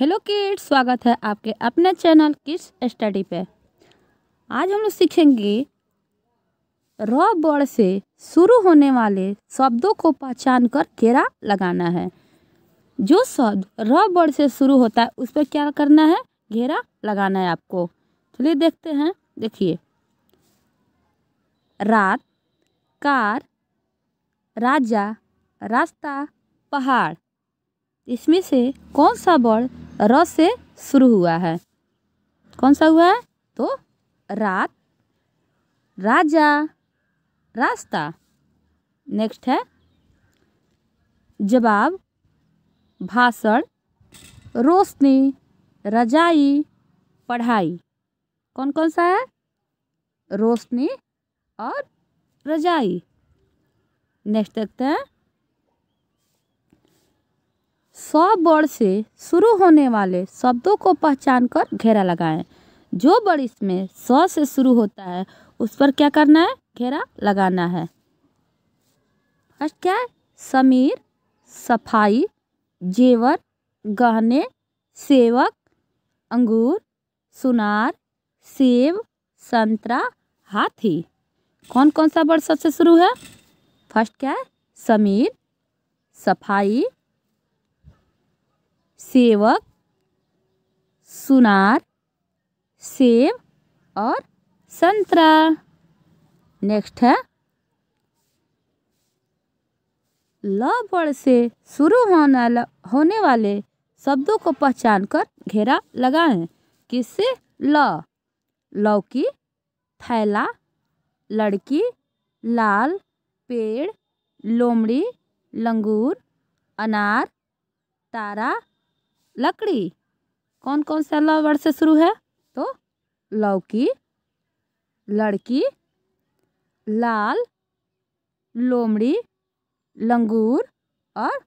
Hello kids, स्वागत है आपके अपने चैनल किड्स स्टडी पे। आज हम लोग सीखेंगे र वर्ड से शुरू होने वाले शब्दों को पहचान कर घेरा लगाना है। जो शब्द र वर्ड से शुरू होता है, उस पर क्या करना है? घेरा लगाना है आपको। चलिए देखते हैं, देखिए। रात, कार, राजा, रास्ता, पहाड़। इसमें से कौन सा वर्ड र से शुरू हुआ है। कौन सा हुआ है? तो रात, राजा, रास्ता। नेक्स्ट है। जवाब, भाषण, रोशनी, रजाई, पढ़ाई। कौन कौन सा है? रोशनी और रजाई। नेक्स्ट देखते हैं। सौ वर्ड से शुरू होने वाले शब्दों को पहचान कर घेरा लगाएँ। जो वर्ड इसमें सौ से शुरू होता है, उस पर क्या करना है? घेरा लगाना है। फ़र्स्ट क्या है समीर, सफ़ाई, जेवर, गहने, सेवक, अंगूर, सुनार सेब संतरा, हाथी। कौन कौन सा वर्ड सबसे शुरू है? फ़र्स्ट क्या है समीर, सफ़ाई सेवक, सुनार सेब और संतरा। नेक्स्ट है। ल वर्ड से शुरू होने होने वाले शब्दों को पहचान कर घेरा लगाएँ। किससे ल। लौकी, थैला, लड़की, लाल, पेड़, लोमड़ी, लंगूर, अनार, तारा लकड़ी। कौन कौन सा ल वर्ड से शुरू है? तो लौकी, लड़की, लाल, लोमड़ी, लंगूर और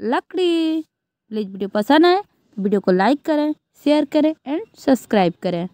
लकड़ी। प्लीज़ वीडियो पसंद आए वीडियो को लाइक करें, शेयर करें एंड सब्सक्राइब करें।